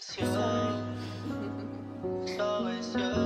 It's you. Always you.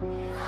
Yeah.